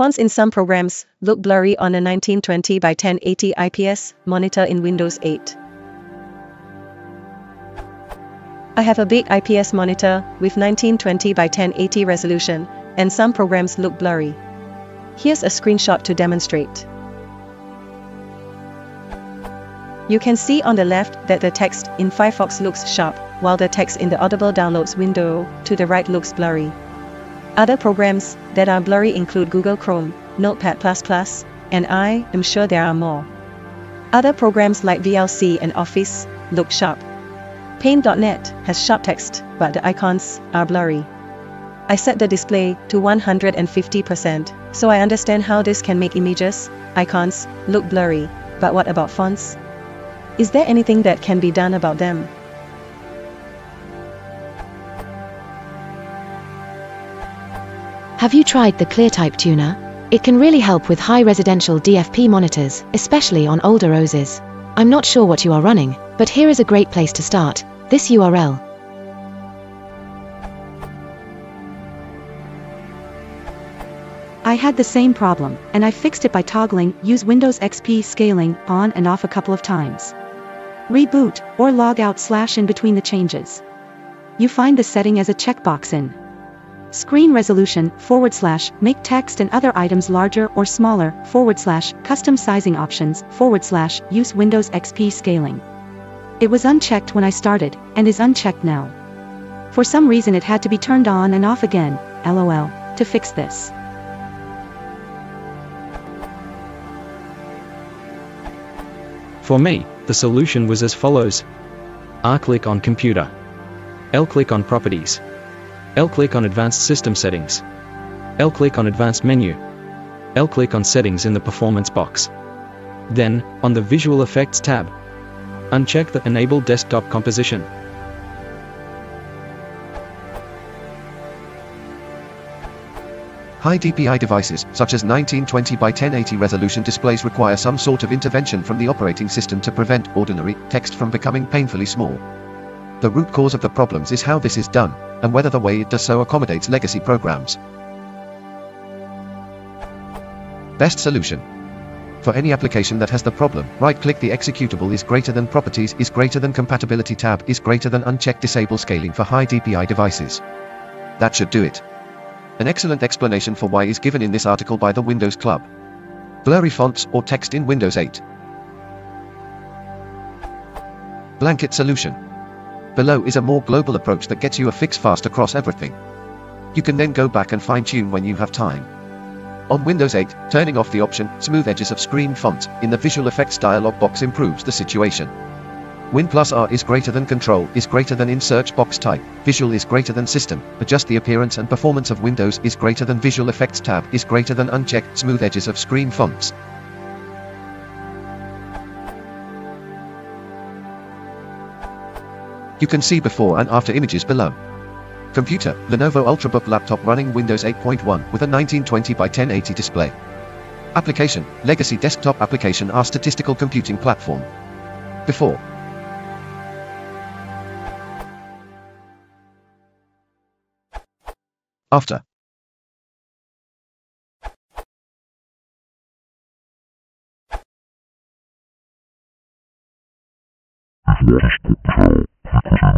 Fonts in some programs look blurry on a 1920 by 1080 IPS monitor in Windows 8. I have a big IPS monitor with 1920 by 1080 resolution, and some programs look blurry. Here's a screenshot to demonstrate. You can see on the left that the text in Firefox looks sharp, while the text in the Audible Downloads window to the right looks blurry. Other programs that are blurry include Google Chrome, Notepad++, and I am sure there are more. Other programs like VLC and Office look sharp. Paint.net has sharp text, but the icons are blurry. I set the display to 150%, so I understand how this can make images, icons, look blurry, but what about fonts? Is there anything that can be done about them? Have you tried the ClearType tuner? It can really help with high residential DFP monitors, especially on older OSes. I'm not sure what you are running, but here is a great place to start. This URL. I had the same problem, and I fixed it by toggling use Windows XP scaling on and off a couple of times reboot, or log out slash in between the changes. You find the setting as a checkbox in screen resolution forward slash make text and other items larger or smaller forward slash custom sizing options forward slash use Windows XP scaling. It was unchecked when I started, and is unchecked now. For some reason it had to be turned on and off again, lol, to fix this. For me, the solution was as follows. R-click on Computer. L-click on Properties. L-click on Advanced System Settings. L-click on Advanced Menu. L-click on Settings in the Performance box. Then, on the Visual Effects tab, uncheck the Enable Desktop Composition. High DPI devices, such as 1920 by 1080 resolution displays require some sort of intervention from the operating system to prevent ordinary text from becoming painfully small. The root cause of the problems is how this is done, and whether the way it does so accommodates legacy programs. Best solution. For any application that has the problem, right-click the executable is greater than properties is greater than compatibility tab is greater than uncheck disable scaling for high DPI devices. That should do it. An excellent explanation for why is given in this article by the Windows Club. Blurry fonts or text in Windows 8. Blanket solution. Below is a more global approach that gets you a fix fast across everything. You can then go back and fine tune when you have time. On Windows 8, turning off the option, Smooth Edges of Screen Font, in the Visual Effects dialog box improves the situation. Win plus R is greater than Control is greater than in search box type, Visual is greater than System, adjust the appearance and performance of Windows is greater than Visual Effects tab is greater than unchecked smooth edges of screen fonts. You can see before and after images below. Computer, Lenovo Ultrabook laptop running Windows 8.1 with a 1920 by 1080 display. Application, Legacy Desktop Application R Statistical Computing Platform. Before, After. If Thank you.